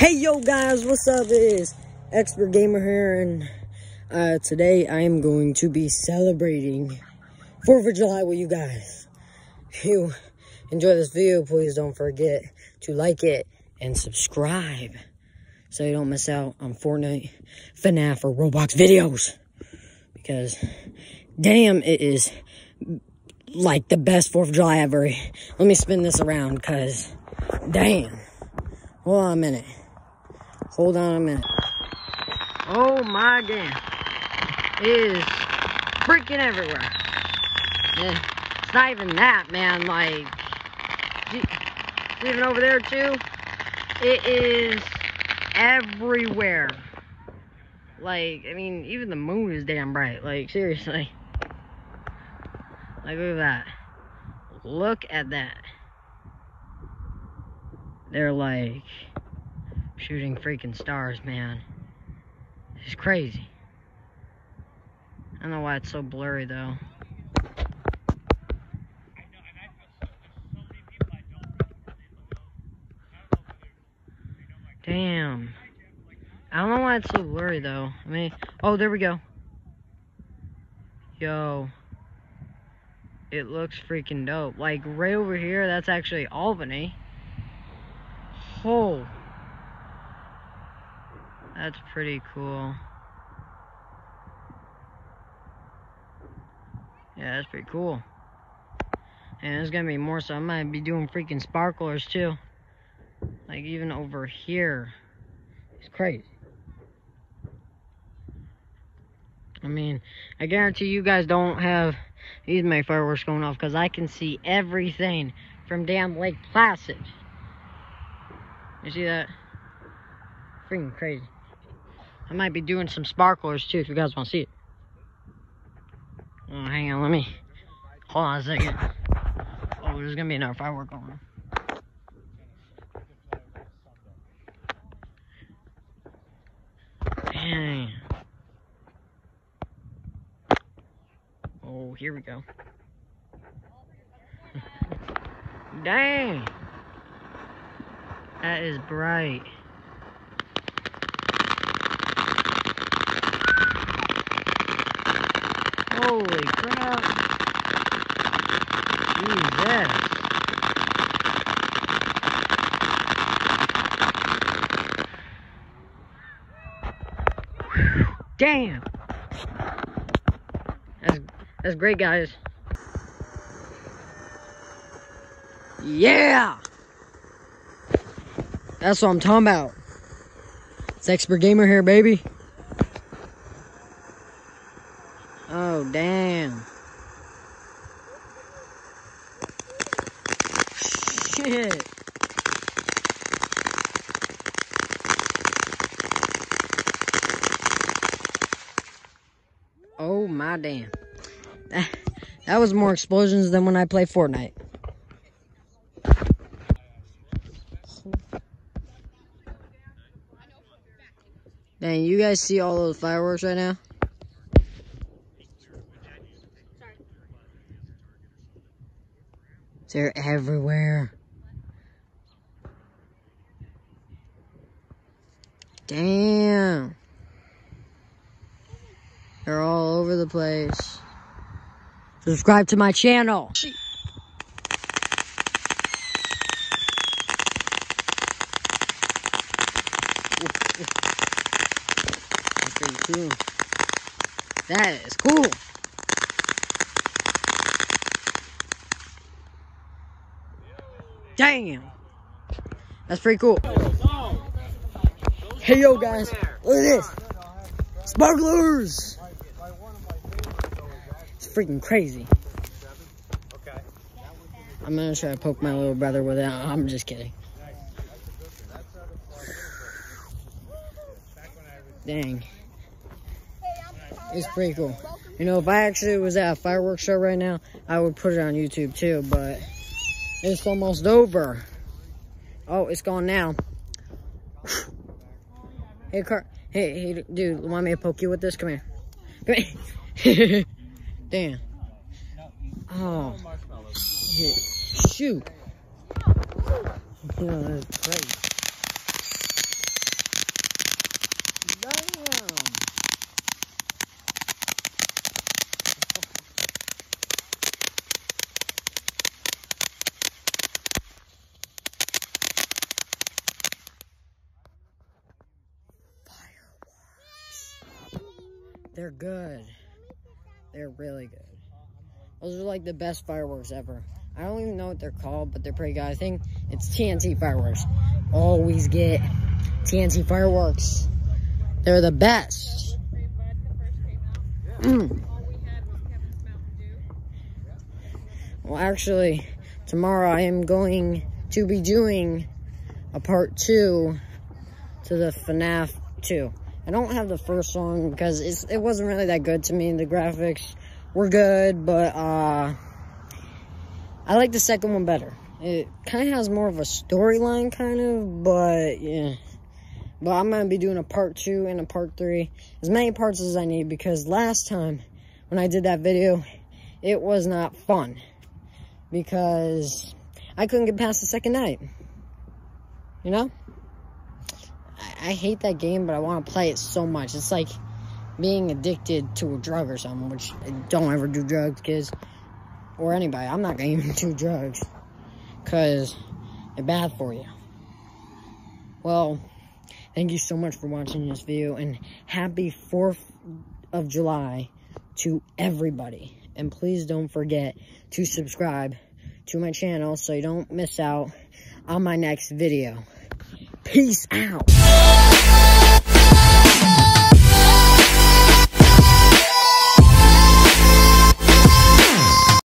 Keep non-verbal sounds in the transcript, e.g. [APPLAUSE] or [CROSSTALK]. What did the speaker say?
Hey yo guys, what's up? It is Expert Gamer here and uh, today I am going to be celebrating 4th of July with you guys. If you enjoy this video, please don't forget to like it and subscribe so you don't miss out on Fortnite, FNAF, or Roblox videos. Because, damn, it is like the best 4th of July ever. Let me spin this around because, damn. Hold on a minute. Hold on a minute. Oh my god. It is freaking everywhere. It's not even that, man. Like, even over there too. It is everywhere. Like, I mean, even the moon is damn bright. Like, seriously. Like, look at that. Look at that. They're like shooting freaking stars, man. It's crazy. I don't know why it's so blurry though. Damn. I don't know why it's so blurry though. I mean, oh, there we go. Yo. It looks freaking dope. Like right over here, that's actually Albany. Oh. That's pretty cool. Yeah, that's pretty cool. And there's gonna be more, so I might be doing freaking sparklers too. Like even over here. It's crazy. I mean, I guarantee you guys don't have these many fireworks going off because I can see everything from damn Lake Placid. You see that? Freaking crazy. I might be doing some sparklers too if you guys want to see it. Oh, hang on, let me. Hold on a second. Oh, there's gonna be another firework going on. Dang. Oh, here we go. [LAUGHS] Dang. That is bright. Holy crap. Jesus. Damn. That's, that's great, guys. Yeah. That's what I'm talking about. It's Expert Gamer here, baby. Damn. Shit. Oh, my damn. That, [LAUGHS] that was more explosions than when I play Fortnite. Dang, you guys see all those fireworks right now? They're everywhere. Damn. They're all over the place. Subscribe to my channel. That's cool. Damn. That's pretty cool. Hey, yo, guys. Look at this. Sparklers. It's freaking crazy. I'm gonna try to poke my little brother with it. I'm just kidding. Dang. It's pretty cool. You know, if I actually was at a fireworks show right now, I would put it on YouTube too, but it's almost over. Oh, it's gone now. Hey, car. Hey, hey, dude, want me to poke you with this? Come here. Come here. [LAUGHS] Damn. Oh. Shoot. Yeah, that's. They're good. They're really good. Those are like the best fireworks ever. I don't even know what they're called, but they're pretty good. I think it's TNT fireworks. Always get TNT fireworks. They're the best. Well, actually, tomorrow I am going to be doing a part two to the FNAF 2. I don't have the first one because it wasn't really that good to me. The graphics were good, but uh, I like the second one better. It kind of has more of a storyline, kind of, but yeah. But I'm going to be doing a part two and a part three. As many parts as I need because last time when I did that video, it was not fun. Because I couldn't get past the second night. You know? I, I hate that game, but I want to play it so much. It's like being addicted to a drug or something, which don't ever do drugs, kids. Or anybody. I'm not going to even [LAUGHS] do drugs. Because they're bad for you. Well, thank you so much for watching this video. And happy 4th of July to everybody. And please don't forget to subscribe to my channel so you don't miss out on my next video. Peace out.